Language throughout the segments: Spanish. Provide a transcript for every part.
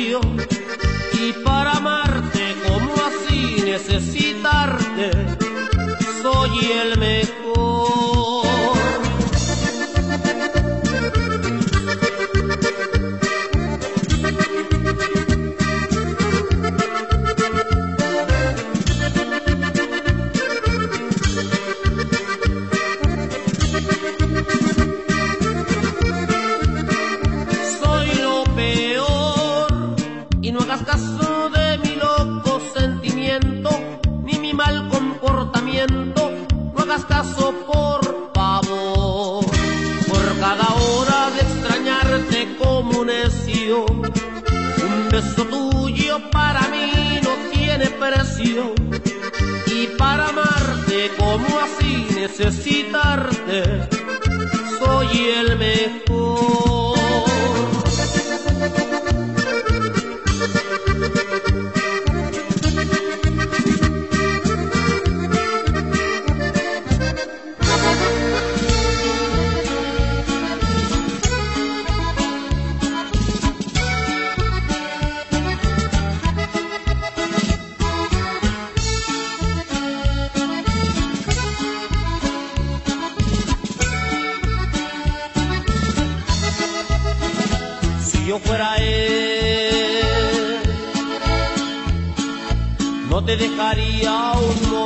precio te dejaría un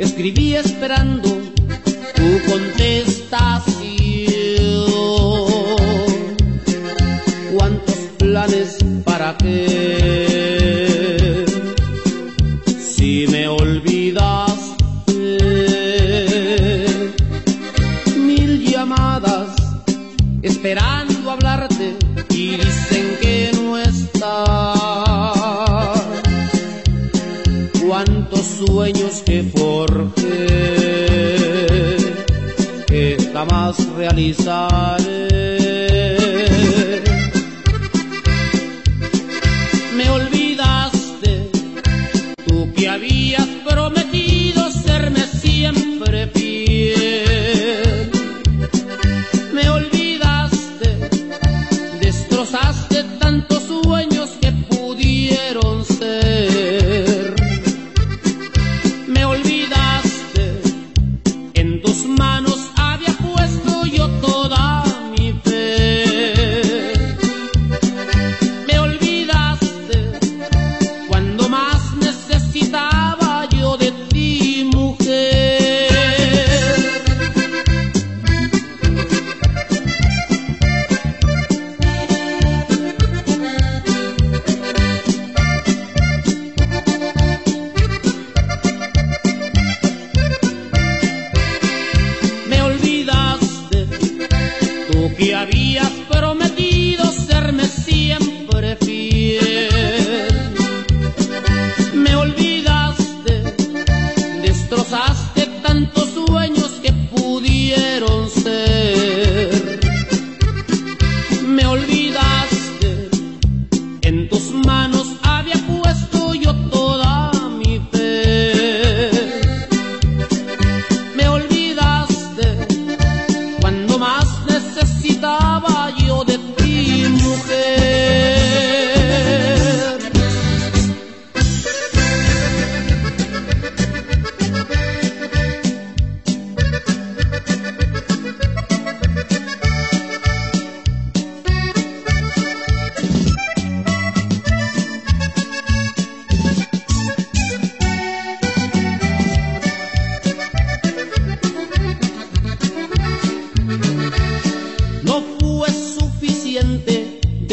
escribí esperando tu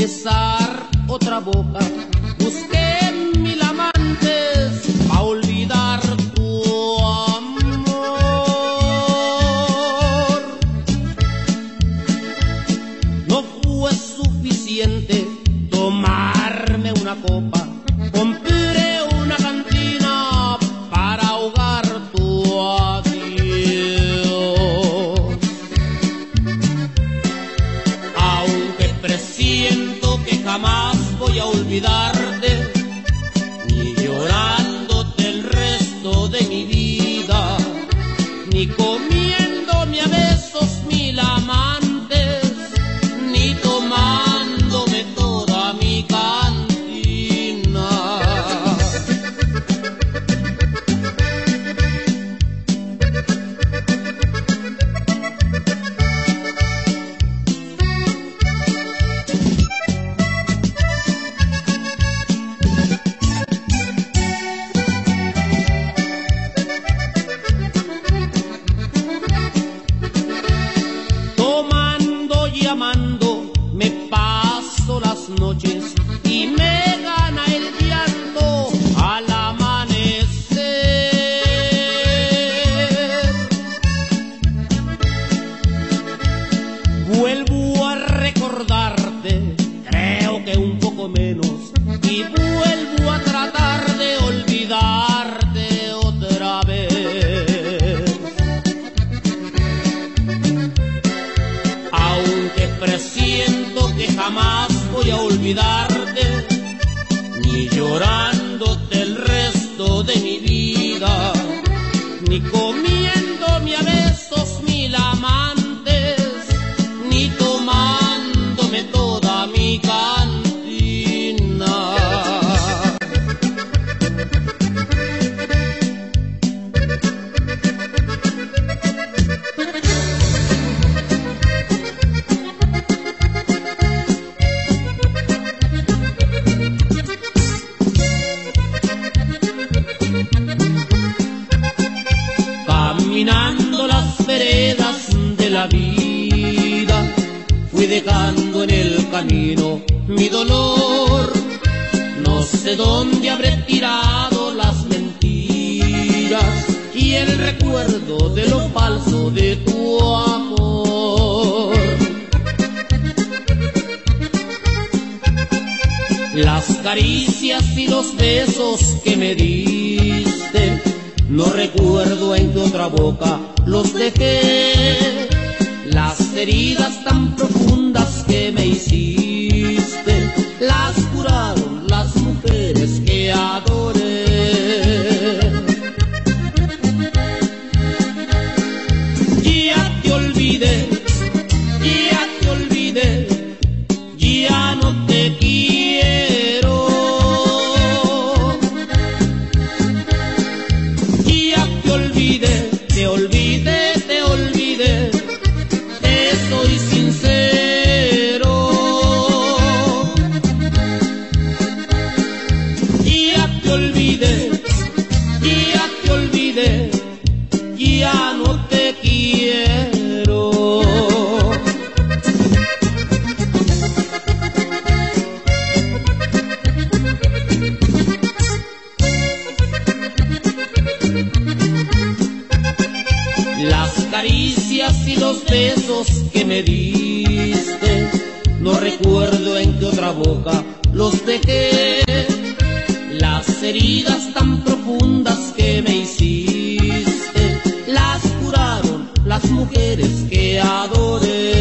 besar otra boca. las caricias y los besos que me diste. No recuerdo en qué otra boca los dejé, las heridas tan profundas que me hiciste, las curaron las mujeres que adoré. heridas tan profundas que me hiciste, las curaron las mujeres que adoré.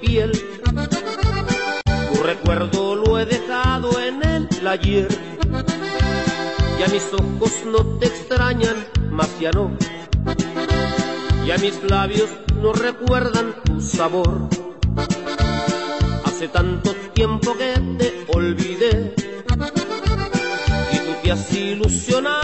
piel. Tu recuerdo lo he dejado en el ayer. Ya mis ojos no te extrañan, más ya no. Ya mis labios no recuerdan tu sabor. Hace tanto tiempo que te olvidé y tú te has ilusionado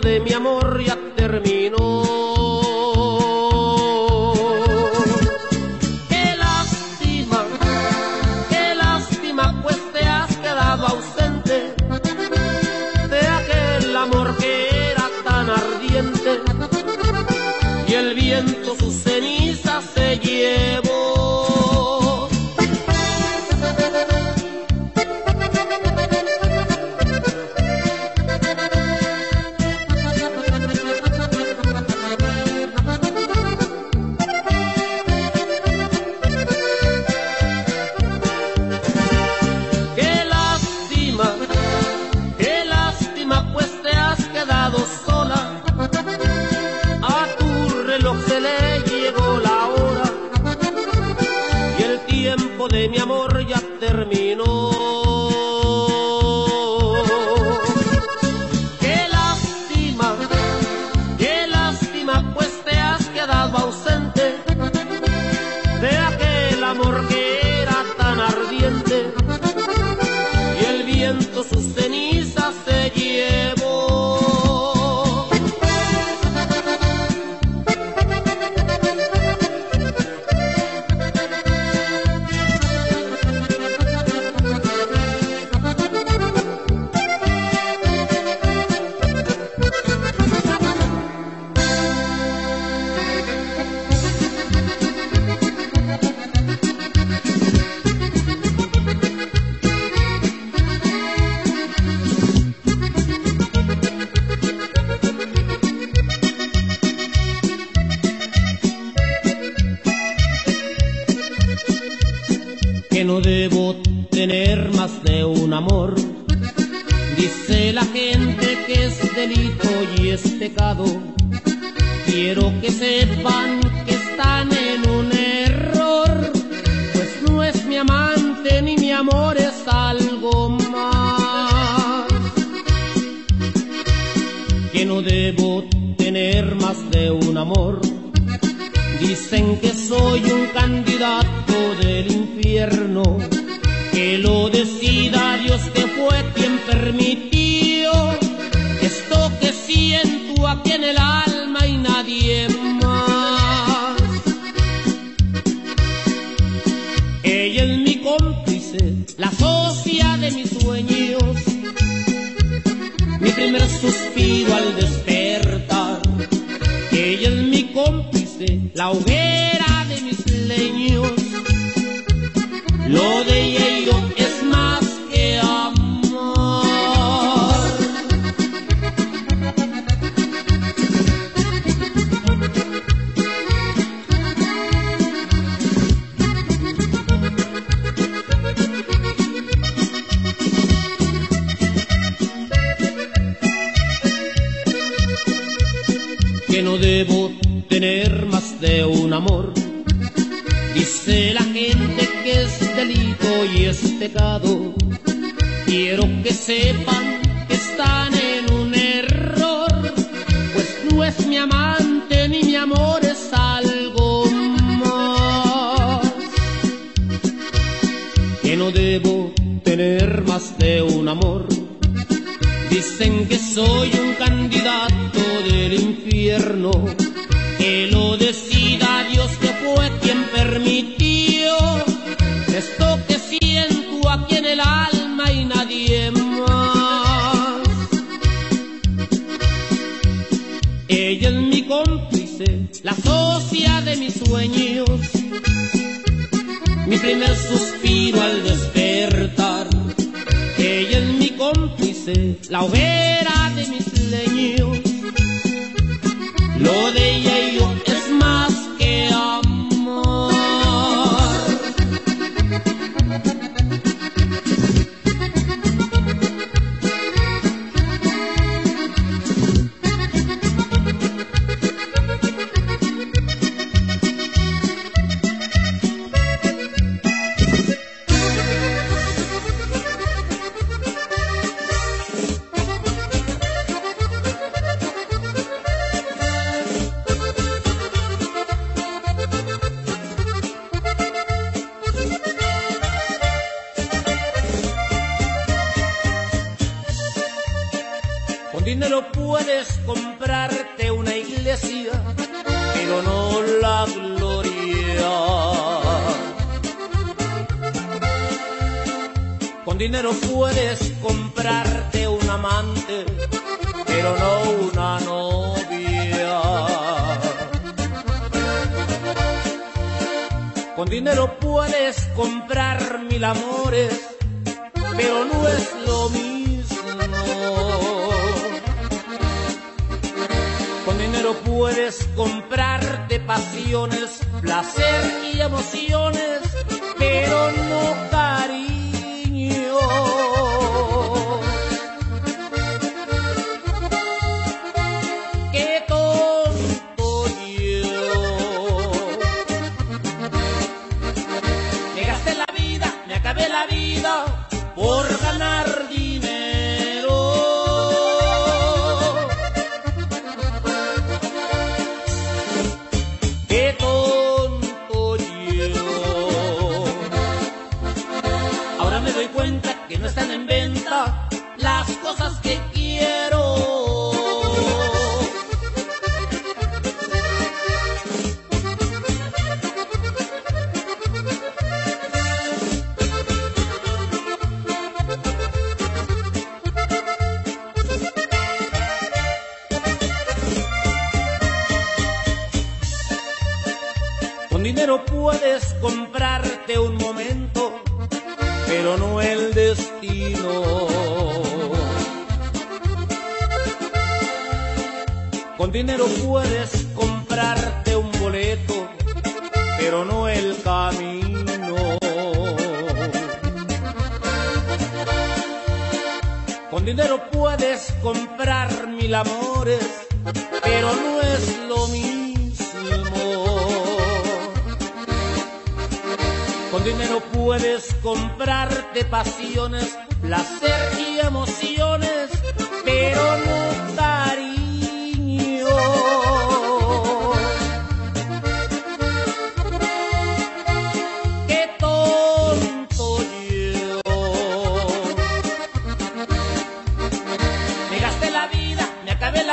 de mi amor ya terminó. Quiero que sepan que están en un error, pues no es mi amante ni mi amor es algo más. Que no debo tener más de un amor. Dicen que soy un candidato y es pecado. Quiero que sepan que están en un error, pues no es mi amante ni mi amor es algo más. Que no debo tener más de un amor. Dicen que soy un candidato del infierno, que lo decida Dios que fue quien permitió esto aquí en el alma y nadie más. Ella es mi cómplice, la socia de mis sueños, mi primer suspiro al despertar. Ella es mi cómplice, la hoguera de mis leños. Lo de ella y yo dinero puedes comprarte un amante, pero no una novia. Con dinero puedes comprar mil amores, pero no es lo mismo. Con dinero puedes comprarte pasiones, placer y emociones,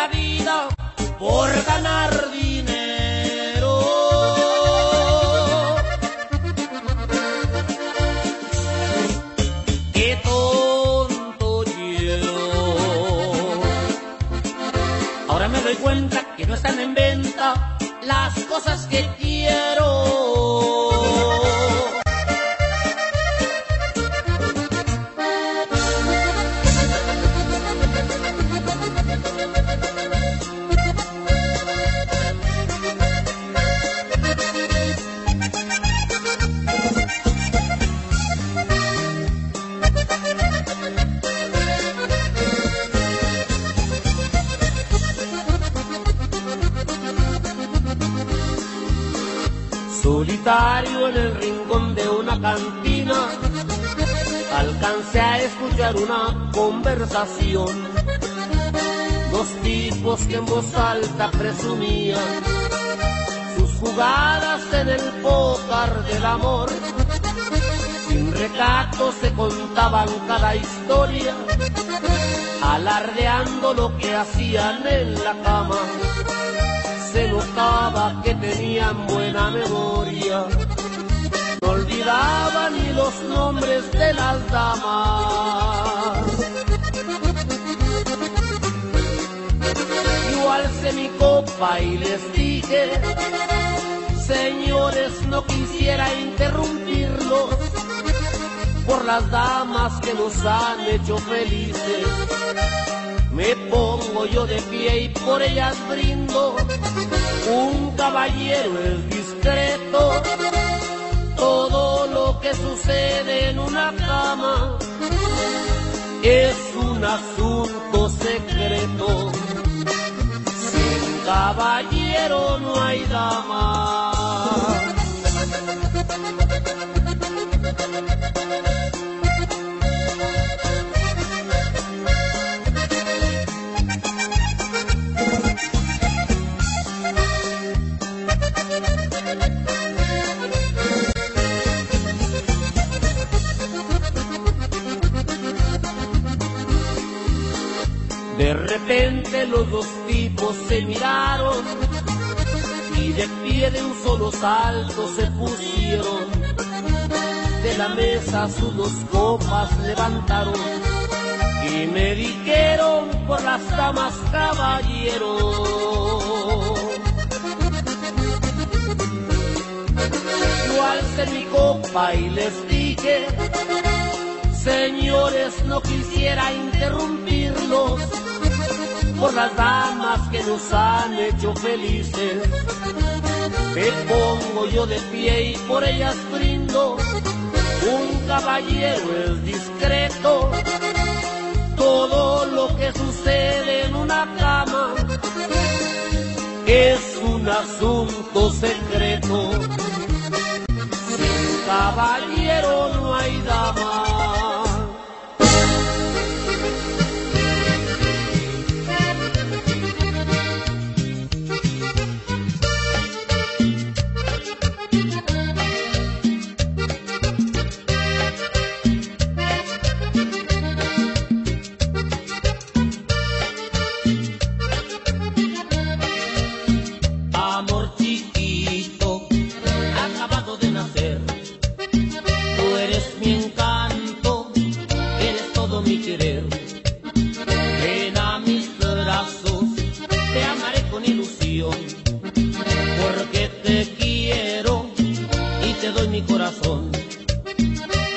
vida por ganar dinero. Qué tonto yo. Ahora me doy cuenta que no están en venta las cosas que quiero. Cantina, alcancé a escuchar una conversación. Dos tipos que en voz alta presumían sus jugadas en el pócar del amor. Sin recato se contaban cada historia, alardeando lo que hacían en la cama se notaba que tenían buena memoria. No olvidaban ni los nombres de las damas. Yo alcé mi copa y les dije, señores, no quisiera interrumpirlos por las damas que nos han hecho felices. Me pongo yo de pie y por ellas brindo. Un caballero es discreto. Todo lo que sucede en una cama es un asunto secreto. Sin caballero no hay dama. Repente los dos tipos se miraron y de pie de un solo salto se pusieron. De la mesa sus dos copas levantaron y me dijeron por las damas caballero. Yo alcé mi copa y les dije, señores, no quisiera interrumpirlos por las damas que nos han hecho felices. Me pongo yo de pie y por ellas brindo. Un caballero es discreto. Todo lo que sucede en una cama es un asunto secreto. Sin caballero no hay dama. Mi corazón.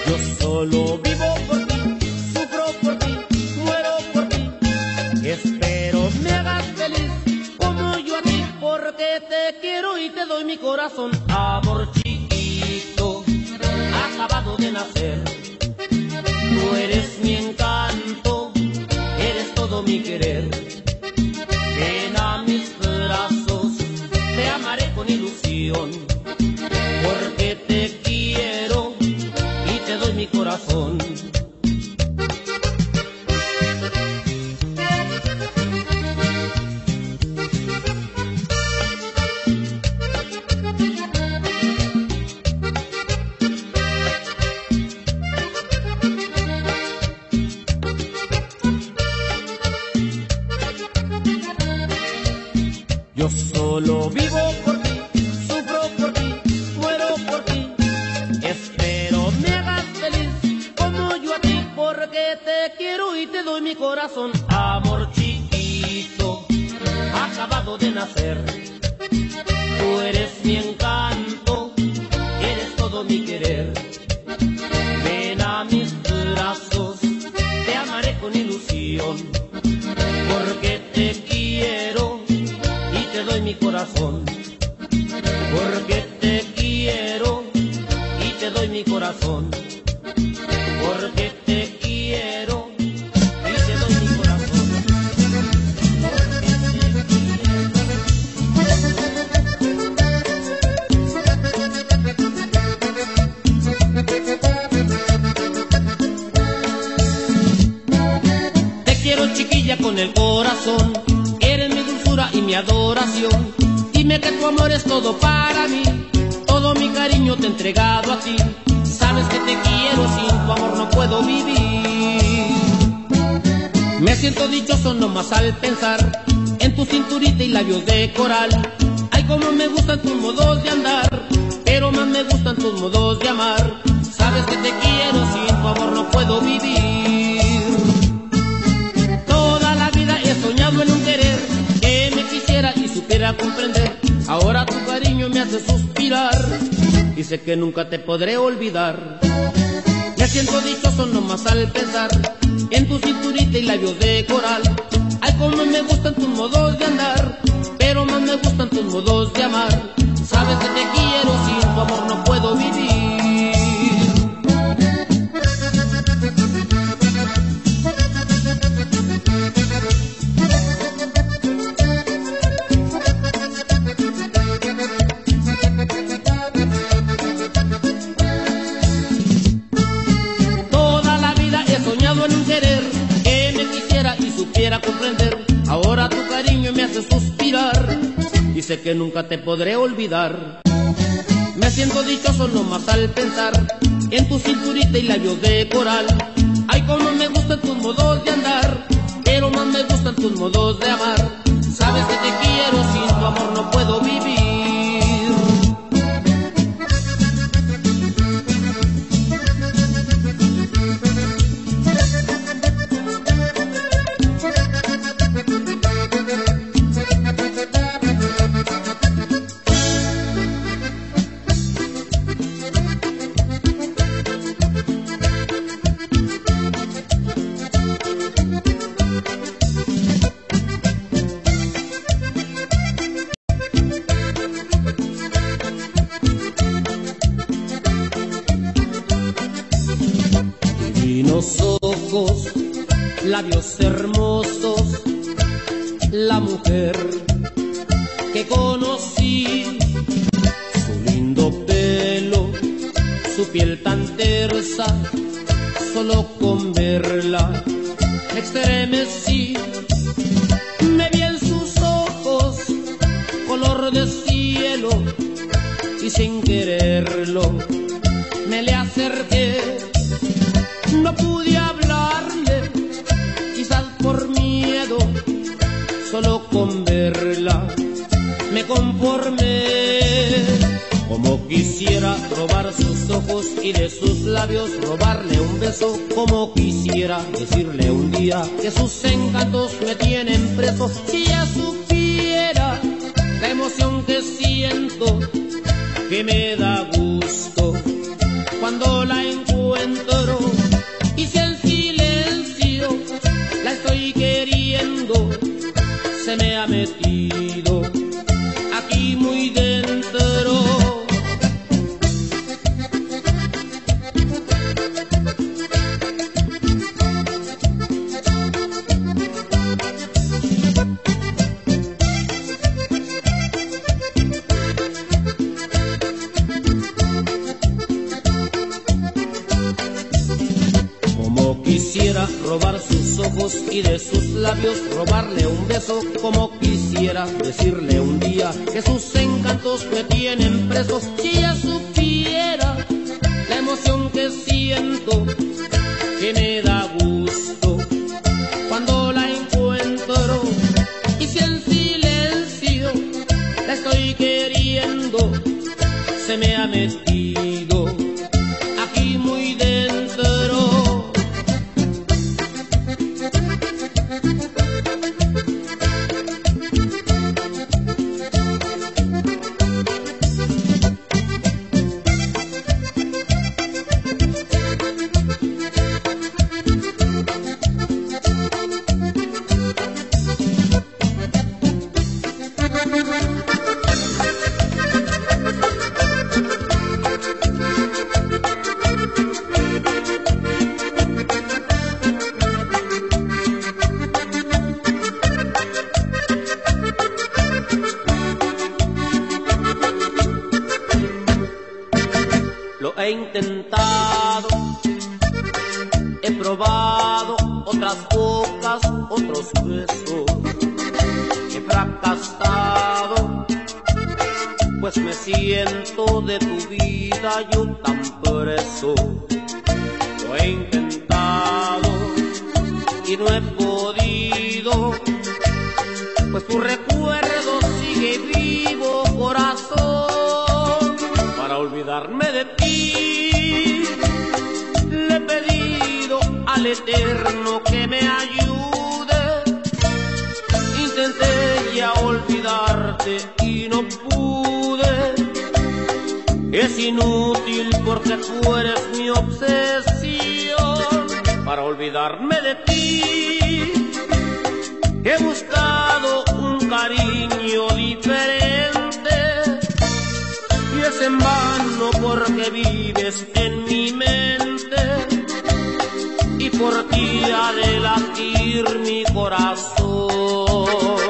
Yo solo vivo por ti, sufro por ti, muero por ti. Espero me hagas feliz como yo a ti, porque te quiero y te doy mi corazón. Amor chiquito, acabado de nacer. Ilusión, porque te quiero y te doy mi corazón. Al pensar en tu cinturita y labios de coral. Ay, como me gustan tus modos de andar, pero más me gustan tus modos de amar. Sabes que te quiero, sin tu amor no puedo vivir. Toda la vida he soñado en un querer que me quisiera y supiera comprender. Ahora tu cariño me hace suspirar y sé que nunca te podré olvidar. Me siento dichoso nomás al pensar en tu cinturita y labios de coral. Como me gustan tus modos nunca te podré olvidar. Me siento dichoso nomás al pensar en tu cinturita y labios de coral. Ay, como me gustan tus modos de andar, pero más me gustan tus modos de amar. Sabes que te quiero, sin tu amor no puedo vivir. Divinos ojos, labios hermosos, la mujer que conocí, su lindo pelo, su piel tan tersa, solo con verla me estremecí. Como quisiera robar sus ojos y de sus labios robarle un beso. Como quisiera decirle un día que sus encantos me tienen preso. Si ella supiera la emoción que siento, que me da gusto y de sus labios robarle un beso. Como quisiera decirle un día que sus encantos me tienen preso. Si ella supiera la emoción que siento, Lo he intentado, he probado otras bocas, otros besos. He fracasado, pues me siento de tu vida yo tan preso. Lo he intentado y no he podido, pues tu recuerdo sigue vivo, corazón. Olvidarme de ti, le he pedido al Eterno que me ayude. Intenté ya olvidarte y no pude. Es inútil porque tú eres mi obsesión. Para olvidarme de ti, he buscado un cariño diferente. En vano porque vives en mi mente. Y por ti ha de latir mi corazón.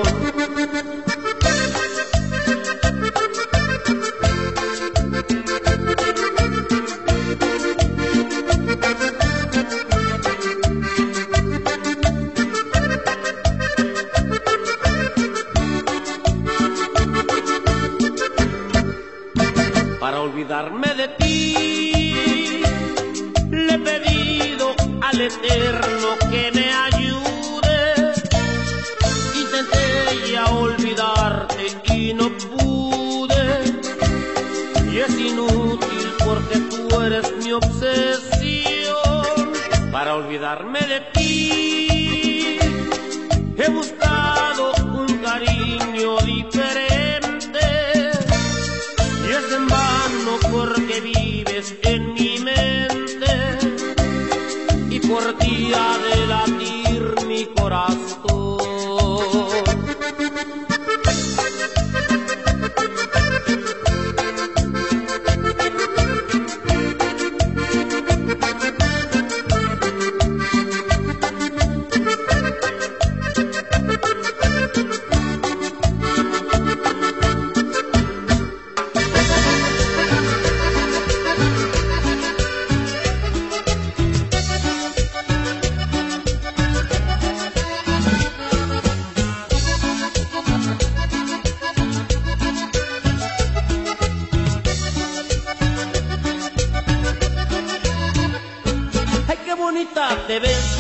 Te ves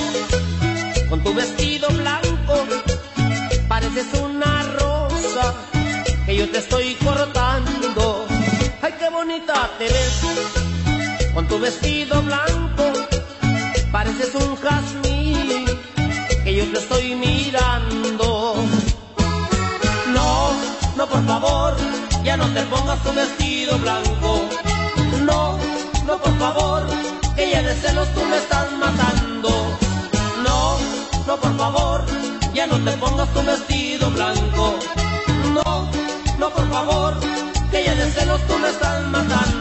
con tu vestido blanco. Pareces una rosa que yo te estoy cortando. Ay, qué bonita te ves con tu vestido blanco. Pareces un jazmín que yo te estoy mirando. No, no, por favor, ya no te pongas tu vestido blanco. No, no, por favor, no te pongas tu vestido blanco. No, no, por favor, que ya de celos tú me estás matando.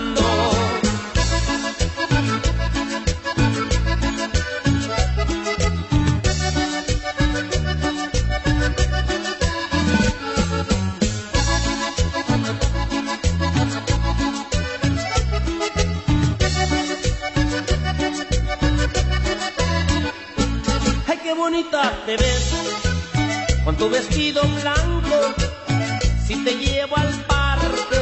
Vestido blanco. Si te llevo al parque,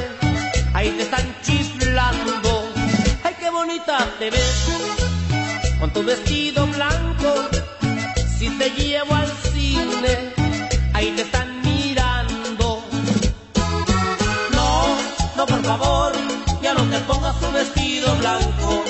ahí te están chiflando. Ay, qué bonita te ves con tu vestido blanco. Si te llevo al cine, ahí te están mirando. No, no, por favor, ya no te pongas tu vestido blanco.